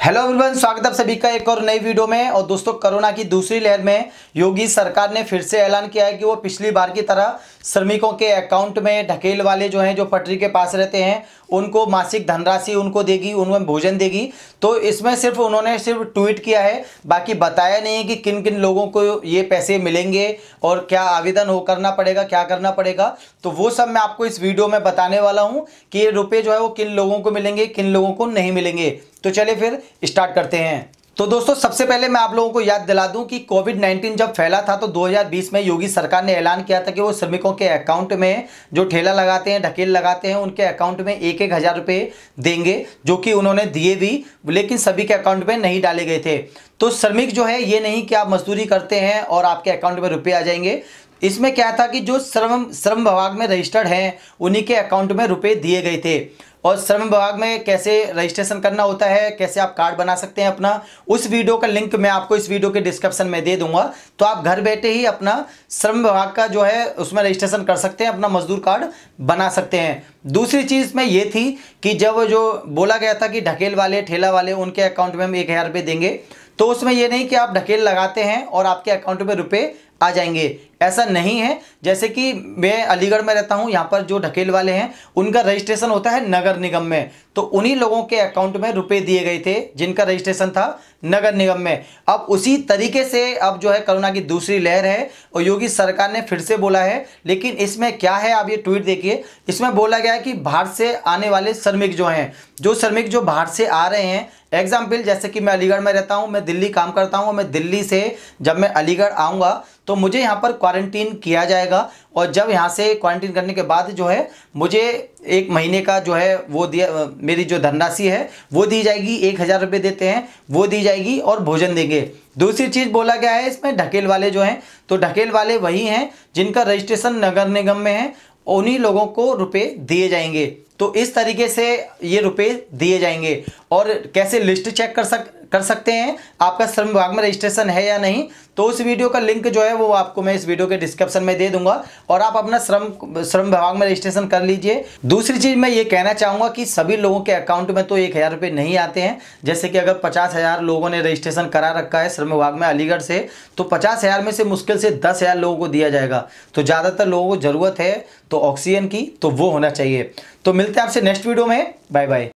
Hello everyone स्वागत है सभी का एक और नई वीडियो में। और दोस्तों, कोरोना की दूसरी लहर में योगी सरकार ने फिर से ऐलान किया है कि वो पिछली बार की तरह श्रमिकों के अकाउंट में ढकेल वाले जो हैं, जो पटरी के पास रहते हैं, उनको मासिक धनराशि उनको देगी, उनमें भोजन देगी। तो इसमें सिर्फ़ उन्होंने सिर्फ़ ट्वीट किया है, बाकी बताया नहीं है कि किन किन लोगों को ये पैसे मिलेंगे और क्या आवेदन हो करना पड़ेगा, क्या करना पड़ेगा। तो वो सब मैं आपको इस वीडियो में बताने वाला हूँ कि ये रुपये जो है वो किन लोगों को मिलेंगे, किन लोगों को नहीं मिलेंगे। तो चलिए फिर स्टार्ट करते हैं। तो दोस्तों, सबसे पहले मैं आप लोगों को याद दिला दूँ कि कोविड 19 जब फैला था तो 2020 में योगी सरकार ने ऐलान किया था कि वो श्रमिकों के अकाउंट में जो ठेला लगाते हैं, ढकेल लगाते हैं, उनके अकाउंट में एक एक हज़ार रुपये देंगे, जो कि उन्होंने दिए भी, लेकिन सभी के अकाउंट में नहीं डाले गए थे। तो श्रमिक जो है, ये नहीं कि आप मजदूरी करते हैं और आपके अकाउंट में रुपये आ जाएँगे। इसमें क्या था कि जो श्रम श्रम विभाग में रजिस्टर्ड हैं, उन्हीं के अकाउंट में रुपये दिए गए थे। और श्रम विभाग में कैसे रजिस्ट्रेशन करना होता है, कैसे आप कार्ड बना सकते हैं अपना, उस वीडियो का लिंक मैं आपको इस वीडियो के डिस्क्रिप्शन में दे दूँगा। तो आप घर बैठे ही अपना श्रम विभाग का जो है, उसमें रजिस्ट्रेशन कर सकते हैं, अपना मजदूर कार्ड बना सकते हैं। दूसरी चीज़ में ये थी कि जब जो बोला गया था कि ढकेल वाले, ठेला वाले, उनके अकाउंट में हम एक हज़ार रुपये देंगे तो उसमें ये नहीं कि आप ढकेल लगाते हैं और आपके अकाउंट में रुपये आ जाएँगे। ऐसा नहीं है, जैसे कि मैं अलीगढ़ में रहता हूँ, यहाँ पर जो ढकेल वाले हैं, उनका रजिस्ट्रेशन होता है नगर निगम में। तो उन्हीं लोगों के अकाउंट में रुपए दिए गए थे, जिनका रजिस्ट्रेशन था नगर निगम में। अब उसी तरीके से अब जो है कोरोना की दूसरी लहर है, और योगी सरकार ने फिर से बोला है, लेकिन इसमें क्या है, आप ये ट्वीट देखिए। इसमें बोला गया है कि बाहर से आने वाले श्रमिक जो हैं, जो श्रमिक जो बाहर से आ रहे हैं एग्ज़ाम्पल जैसे कि मैं अलीगढ़ में रहता हूँ, मैं दिल्ली काम करता हूँ, मैं दिल्ली से जब मैं अलीगढ़ आऊँगा तो मुझे यहाँ पर क्वारंटीन किया जाएगा और जब यहाँ से क्वारंटीन करने के बाद जो है, मुझे एक महीने का जो है, वो दिया मेरी जो धनराशि है, वो दी जाएगी, एक हज़ार रुपये देते हैं, वो दी जाएगी और भोजन देंगे। दूसरी चीज़ बोला गया है, इसमें ढकेल वाले जो हैं तो ढकेल वाले वही हैं, जिनका रजिस्ट्रेशन नगर निगम में है, उन्हीं लोगों को रुपए दिए जाएँगे। तो इस तरीके से ये रुपए दिए जाएँगे। और कैसे लिस्ट चेक कर सक कर सकते हैं। आपका श्रम विभाग में रजिस्ट्रेशन है या नहीं तो उस वीडियो का लिंक जो है वो आपको मैं इस वीडियो के डिस्क्रिप्शन में दे दूँगा। और आप अपना श्रम श्रम विभाग में रजिस्ट्रेशन कर लीजिए। दूसरी चीज़ मैं ये कहना चाहूँगा कि सभी लोगों के अकाउंट में तो एक हज़ार रुपये नहीं आते हैं। जैसे कि अगर पचास हज़ार लोगों ने रजिस्ट्रेशन करा रखा है श्रम विभाग में अलीगढ़ से तो पचास हज़ार में से मुश्किल से दस हज़ार लोगों को दिया जाएगा। तो ज़्यादातर लोगों को ज़रूरत है तो ऑक्सीजन की तो वो होना चाहिए। तो मिलते हैं आपसे नेक्स्ट वीडियो में। Bye bye.